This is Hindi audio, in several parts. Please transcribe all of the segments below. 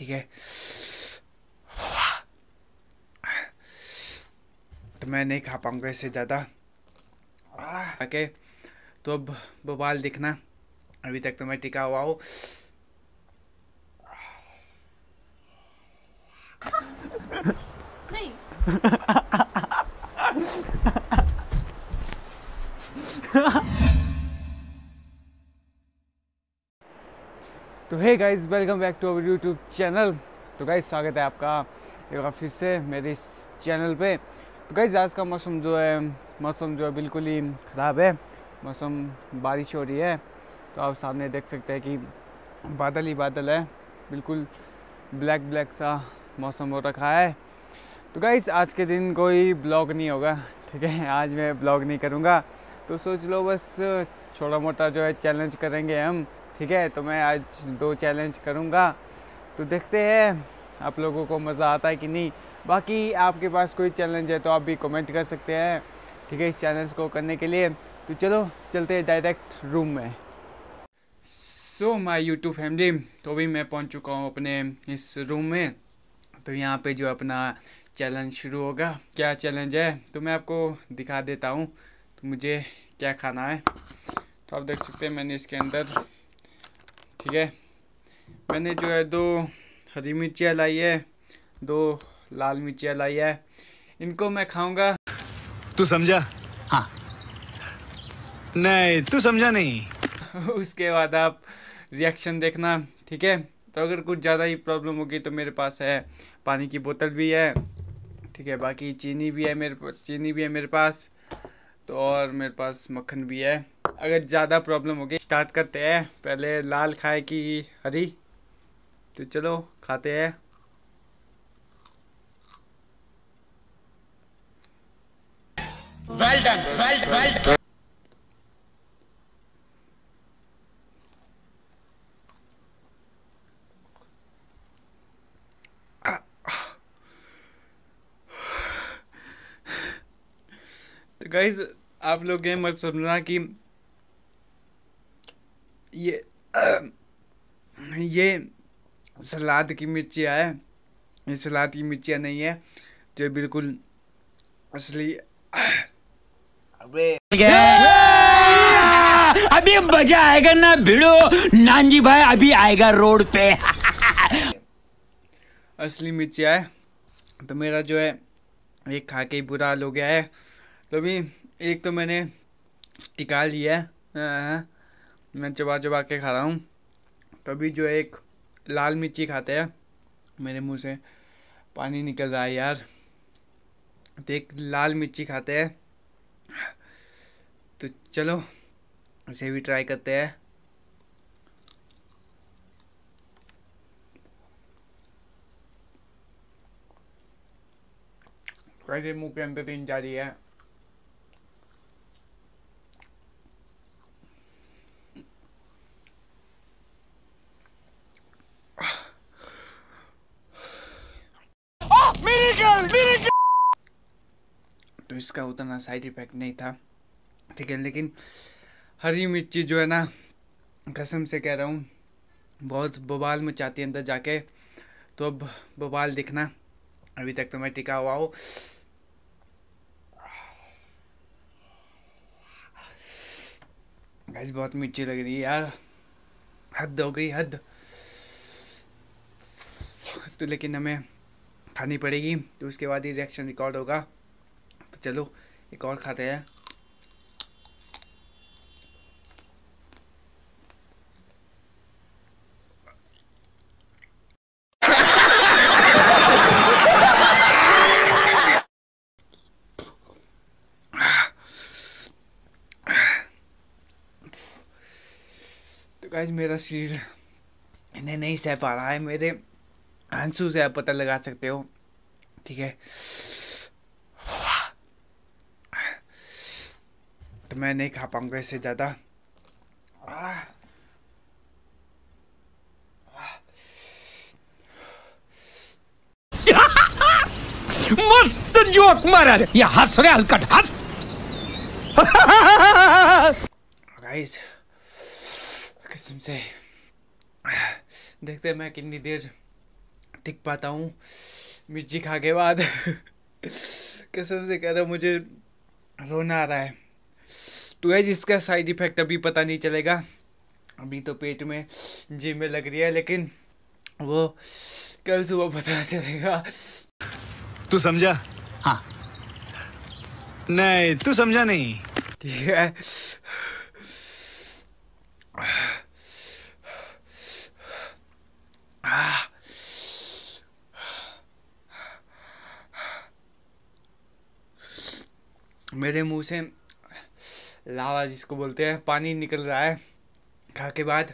ठीक है। तो मैं नहीं खा पाऊँगा इससे ज़्यादा। ओके तो अब बवाल देखना। अभी तक तो मैं टिका हुआ हूँ। नहीं। Guys welcome back to our YouTube channel तो गाइस स्वागत है आपका। एक बार फिर से मेरे इस चैनल पे। तो गाइस आज का मौसम जो है, मौसम जो है बिल्कुल ही ख़राब है। मौसम बारिश हो रही है। तो आप सामने देख सकते हैं कि बादल ही बादल है। बिल्कुल ब्लैक ब्लैक सा मौसम हो रखा है। तो गाइस आज के दिन कोई ब्लॉग नहीं होगा, ठीक है? आज मैं ब्लॉग नहीं करूँगा। तो सोच लो, बस छोटा मोटा जो है चैलेंज करेंगे हम। ठीक है तो मैं आज दो चैलेंज करूँगा। तो देखते हैं आप लोगों को मज़ा आता है कि नहीं। बाकी आपके पास कोई चैलेंज है तो आप भी कमेंट कर सकते हैं, ठीक है, इस चैलेंज को करने के लिए। तो चलो, चलते हैं डायरेक्ट रूम में। सो माई यूट्यूब फैमिली तो अभी मैं पहुँच चुका हूँ अपने इस रूम में। तो यहाँ पे जो अपना चैलेंज शुरू होगा, क्या चैलेंज है तो मैं आपको दिखा देता हूँ। तो मुझे क्या खाना है तो आप देख सकते हैं मैंने इसके अंदर ठीक है? मैंने जो है दो हरी मिर्चियाँ लाई है दो लाल मिर्चियाँ लाई है। इनको मैं खाऊँगा। तू समझा? हाँ। नहीं तू समझा नहीं। उसके बाद आप रिएक्शन देखना ठीक है? तो अगर कुछ ज़्यादा ही प्रॉब्लम होगी तो मेरे पास है पानी की बोतल भी है ठीक है? बाकी चीनी भी है मेरे पास चीनी भी है मेरे पास तो और मेरे पास मक्खन भी है। अगर ज़्यादा प्रॉब्लम होगी स्टार्ट करते हैं। पहले लाल खाए कि हरी। तो चलो खाते हैं। डन वेल वेल तो गाइज़ आप लोग ये मत समझना कि ये ये सलाद की मिर्चियाँ है। ये सलाद की मिर्चियाँ नहीं है जो बिल्कुल असली अबे। अभी मज़ा आएगा ना भिड़ो। नानजी भाई अभी आएगा रोड पे। असली मिर्चियाँ है। तो मेरा जो है एक खा के ही बुरा हाल हो गया है। तो अभी एक तो मैंने टिका लिया है हाँ, मैं चबा चबा के खा रहा हूँ। तो अभी जो एक लाल मिर्ची खाते हैं, मेरे मुँह से पानी निकल रहा है यार। तो एक लाल मिर्ची खाते हैं। तो चलो, इसे भी ट्राई करते हैं। कैसे मुँह के अंदर तीन जा रही है तो इसका उतना साइड इफ़ेक्ट नहीं था। ठीक है, लेकिन हरी मिर्ची जो है ना, कसम से कह रहा हूँ, बहुत बवाल मचाती है अंदर जाके। तो अब बवाल दिखना। अभी तक तो मैं टिका हुआ हूँ। गाइस बहुत मिर्ची लग रही है यार। हद हो गई, हद। तो लेकिन हमें खानी पड़ेगी तो उसके बाद ही रिएक्शन रिकॉर्ड होगा। चलो, एक और खाते हैं। तो गाइस मेरा शरीर इन्हें नहीं सह पा रहा है। मेरे आँसू से आप पता लगा सकते हो, ठीक है? तो मैं नहीं खा पाऊँगा इससे ज़्यादा। मस्त जोक मारा रे। ये हंस रे हलकट हंस। गाइस कसम से। देखते हैं मैं कितनी देर टिक पाता हूँ। मिर्ची खा के बाद। कसम से कह रहा हूँ मुझे रोना आ रहा है। तो है जिसका साइड इफ़ेक्ट अभी पता नहीं चलेगा। अभी तो पेट में जिम में लग रही है लेकिन वो कल सुबह पता चलेगा। तू समझा? हाँ। नहीं तू समझा नहीं। ठीक है। मेरे मुँह से लावा जिसको बोलते हैं, पानी निकल रहा है। खा के बाद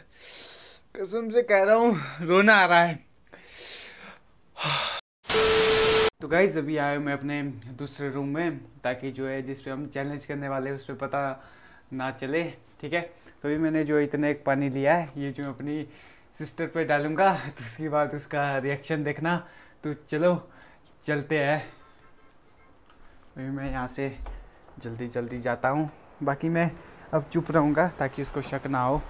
कसम से कह रहा हूँ, रोना आ रहा है। तो गाइज़ अभी आया मैं अपने दूसरे रूम में, ताकि जो है, जिस पे हम चैलेंज करने वाले उस पर पता ना चले, ठीक है? तो अभी मैंने जो इतना एक पानी लिया है, ये जो अपनी सिस्टर पे डालूँगा तो उसके बाद उसका रिएक्शन देखना। तो चलो, चलते हैं। अभी मैं यहाँ से जल्दी जल्दी जाता हूँ। बाकी मैं अब चुप रहूँगा ताकि उसको शक ना हो।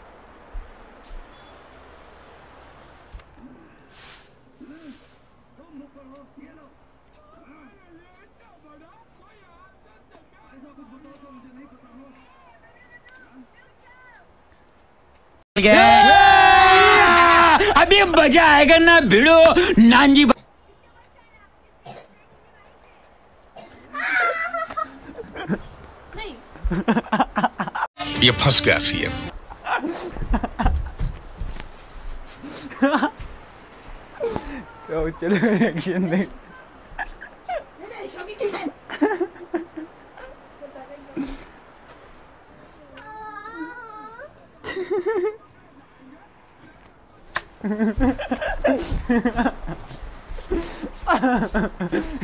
अभी मज़ा आएगा ना भिड़ो, नानजी भाई ये फंस गया सीएम तो चलो रिएक्शन देख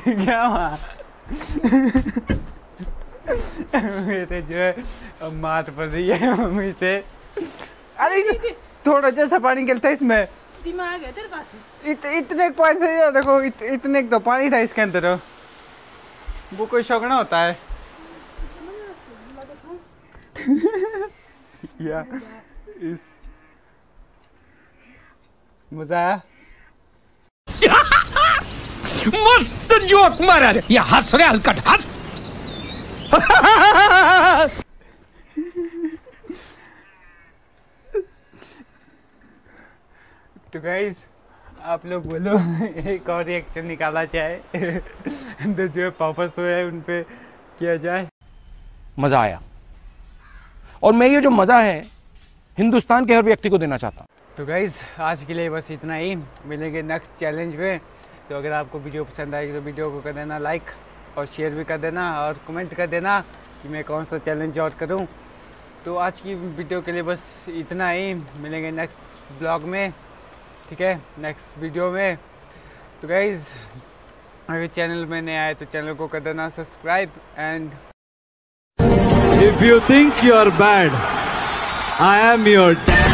क्या हुआ मेरे जो है मार पड़ रही है मम्मी से। अरे थोड़ा जैसा पानी निकलता है इसमें। दिमाग है तेरे पास इत, इतने पानी से देखो इत, इतने एक तो पानी था इसके अंदर। वो कोई शौकना होता है। या इस मज़ा आया? मस्त जोक मारा रे। ये हंस रे हलकट हंस तो गाइज़ आप लोग बोलो एक और रिएक्शन निकाला जाए। तो जो पापा सोए है उन पर किया जाए। मज़ा आया। और मैं ये जो मज़ा है हिंदुस्तान के हर व्यक्ति को देना चाहता हूँ। तो गाइज़ आज के लिए बस इतना ही। मिलेंगे नेक्स्ट चैलेंज में। तो अगर आपको वीडियो पसंद आएगी तो वीडियो को कर देना लाइक और शेयर भी कर देना और कमेंट कर देना कि मैं कौन सा चैलेंज और करूँ। तो आज की वीडियो के लिए बस इतना ही। मिलेंगे नेक्स्ट ब्लॉग में। ठीक है नेक्स्ट वीडियो में तो गाइज़ अगर चैनल में नहीं आए तो चैनल को कर देना subscribe and if you think you are bad I am your dad.